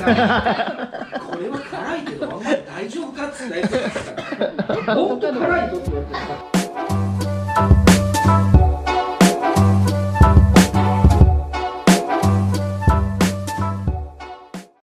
これは辛いけどあんまり大丈夫かっつってないですから本当辛いぞって言われて